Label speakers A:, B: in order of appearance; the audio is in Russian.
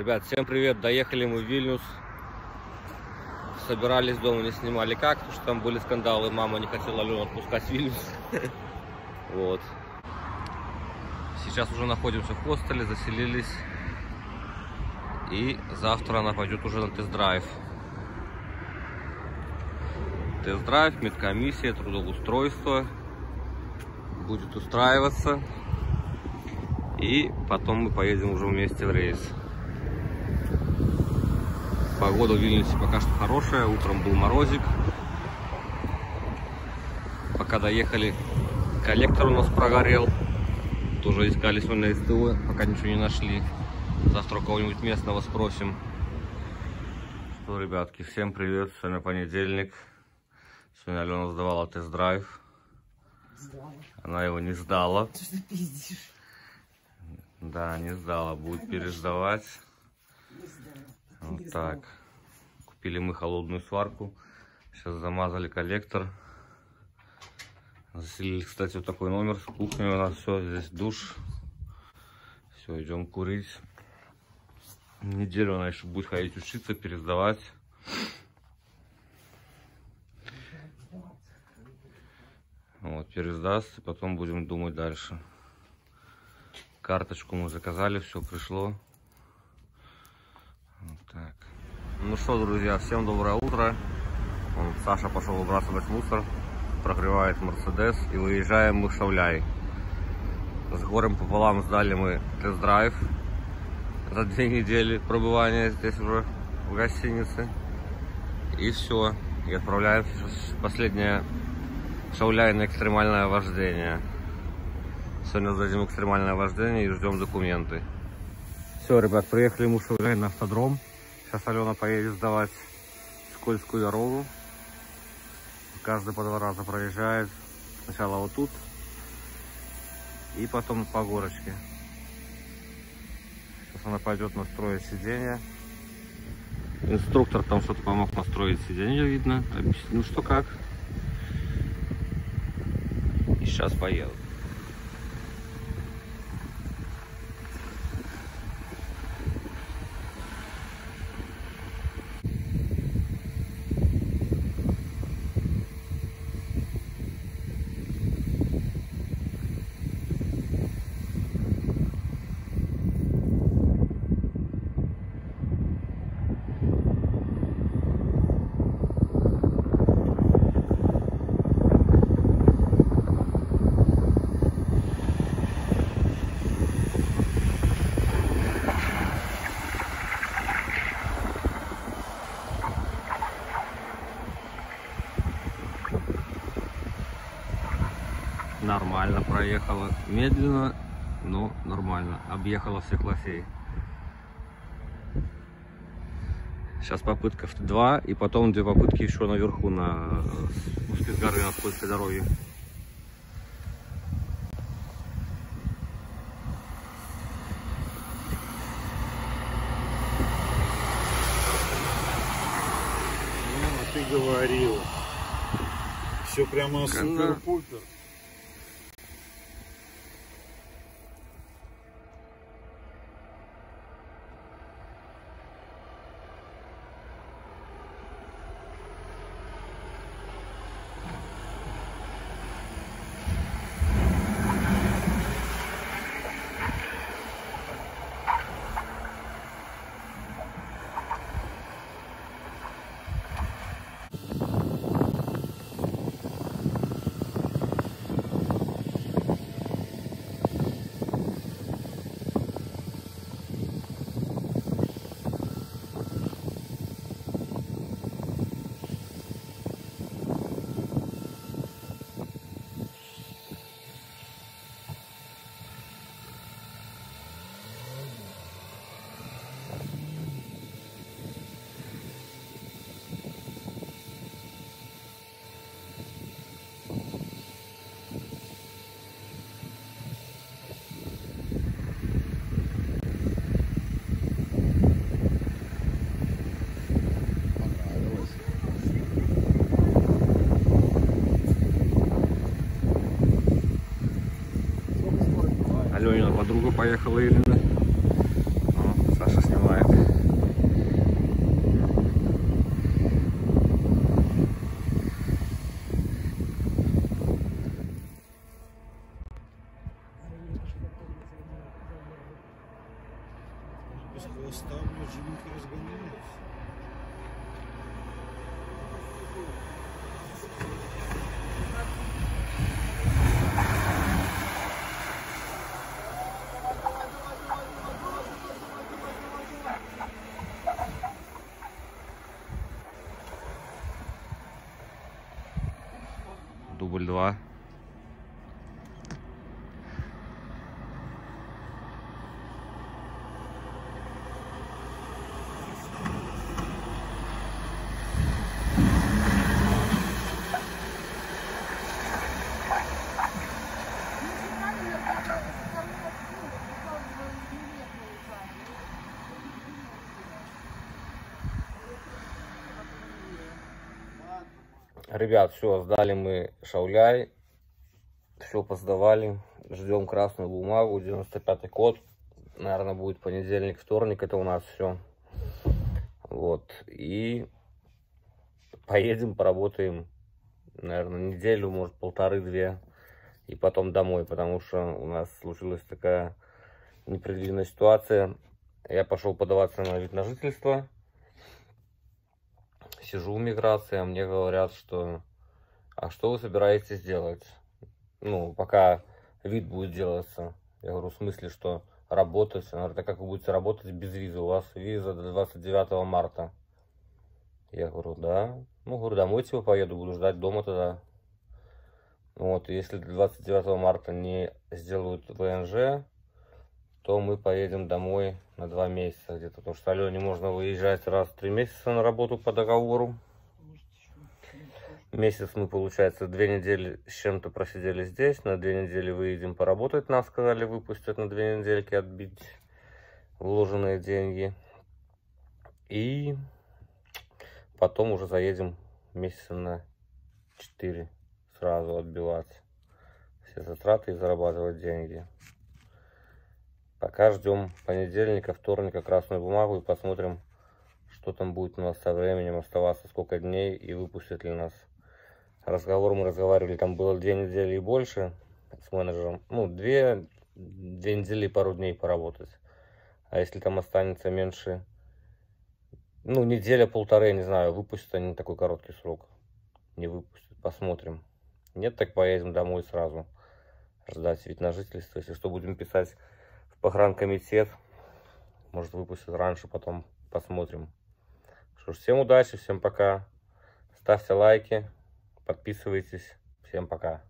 A: Ребят, всем привет! Доехали мы в Вильнюс. Собирались дома, не снимали как, потому что там были скандалы. Мама не хотела Алену отпускать в Вильнюс. Вот. Сейчас уже находимся в хостеле, заселились. И завтра она пойдет уже на тест-драйв. Тест-драйв, медкомиссия, трудоустройство. Будет устраиваться. И потом мы поедем уже вместе в рейс. Погода в Вильнюсе пока что хорошая. Утром был морозик. Пока доехали, коллектор у нас прогорел. Тоже искали сегодня СТО, пока ничего не нашли. Завтра у кого-нибудь местного спросим. Что, ребятки, всем привет. Сегодня понедельник. Сегодня Алена сдавала тест-драйв. Она его не сдала.
B: Что ты пиздишь?
A: Да, не сдала. Будет пересдавать. Вот так. Купили мы холодную сварку. Сейчас замазали коллектор. Заселили, кстати, вот такой номер с кухней у нас все. Здесь душ. Все, идем курить. Неделю она еще будет ходить учиться, пересдавать. Вот, пересдаст, и потом будем думать дальше. Карточку мы заказали, все пришло. Вот так. Ну что, друзья, всем доброе утро. Вон, Саша пошел выбрасывать мусор, прогревает Мерседес и выезжаем мы в Шавляй. С горем пополам сдали мы тест-драйв за две недели пробывания здесь уже в гостинице. И все. И отправляемся в последнее Шауляй на экстремальное вождение. Сегодня сдадим экстремальное вождение и ждем документы. Все, ребят, приехали мы в Шауляй на автодром. Сейчас Алена поедет сдавать скользкую дорогу. Каждый по два раза проезжает. Сначала вот тут. И потом по горочке. Сейчас она пойдет настроить сиденье. Инструктор там что-то помог настроить сиденье, видно. Ну что как. И сейчас поеду. Нормально проехала. Медленно, но нормально. Объехала всех лосей. Сейчас попытка в два, и потом две попытки еще наверху на спуске с горы на скользкой дороге.
C: Ну, а ты говорил. Все прямо супер-пупер.
A: поехала Ирина. О, Саша снимает.
C: Без хвоста, блядь, живенько разгоняет.
A: tu bul dua Ребят, все, сдали мы Шауляй. Все поздавали. Ждем красную бумагу, 95-й код. Наверное, будет понедельник, вторник. Это у нас все. Вот. И поедем, поработаем, наверное, неделю, может, полторы-две. И потом домой, потому что у нас случилась такая непредвиденная ситуация. Я пошел подаваться на вид на жительство сижу в миграции, а мне говорят, что а что вы собираетесь делать? Ну, пока вид будет делаться. Я говорю, в смысле, что работать? Она говорит, а как вы будете работать без визы? У вас виза до 29 марта. Я говорю, да. Ну, говорю, домой типа поеду, буду ждать дома тогда. Вот, если до 29 марта не сделают ВНЖ, то мы поедем домой на два месяца где-то. Потому что Алене можно выезжать раз в три месяца на работу по договору. Месяц мы, получается, две недели с чем-то просидели здесь. На две недели выедем поработать. Нас сказали, выпустят на две недельки, отбить вложенные деньги. И потом уже заедем месяца на четыре сразу отбивать все затраты и зарабатывать деньги. Пока ждем понедельника, вторника красную бумагу и посмотрим, что там будет у нас со временем оставаться, сколько дней и выпустят ли нас. Разговор мы разговаривали, там было две недели и больше с менеджером. Ну, две, две недели и пару дней поработать. А если там останется меньше, ну, неделя-полторы, не знаю, выпустят они такой короткий срок. Не выпустят, посмотрим. Нет, так поедем домой сразу. Ждать вид на жительство. Если что, будем писать погранкомитет. Может выпустят раньше, потом посмотрим. Что ж, всем удачи, всем пока. Ставьте лайки, подписывайтесь. Всем пока.